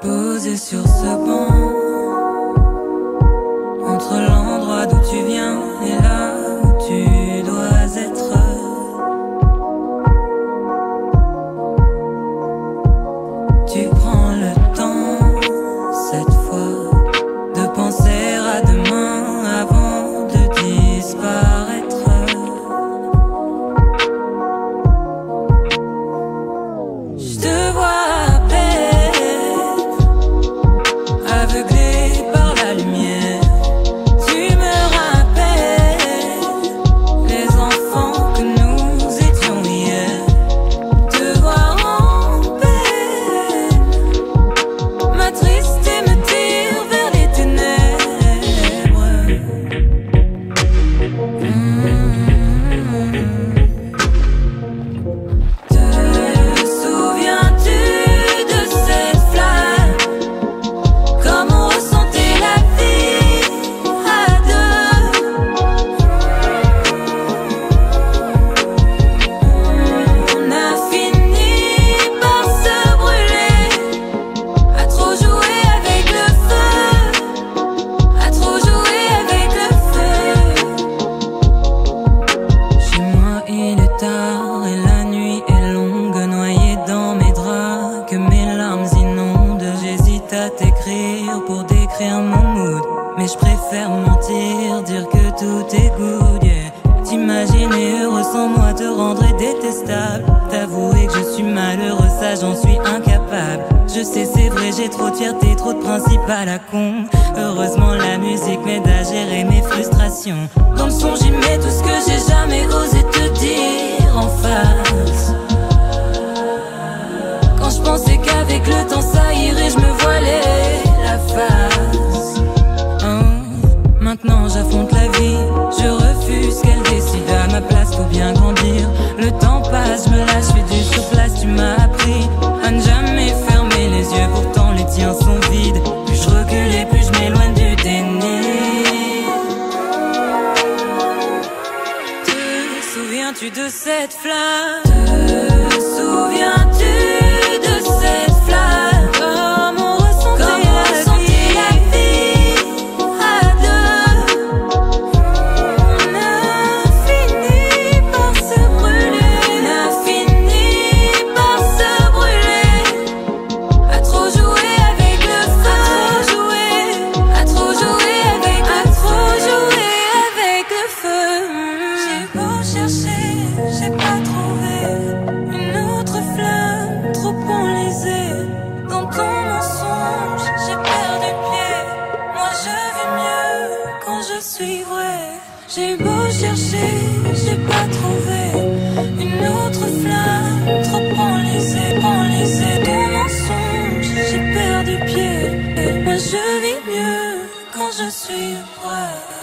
Posé sur ce banc. t'écrire pour décrire mon mood. Mais je préfère mentir, dire que tout est good. T'imaginer heureux sans moi te rendrait détestable. T'avouer que je suis malheureux, ça j'en suis incapable. Je sais, c'est vrai, j'ai trop de fierté, trop de principes à la con. Heureusement, la musique m'aide à gérer mes frustrations. Dans le son, j'y mets tout ce que Tu de cette flamme? Souviens-tu me suivrait. J'ai beau chercher, j'ai pas trouvé une autre flamme. Trop enlisée, enlisée de mensonges. J'ai perdu pied. Moi je vis mieux quand je suis près.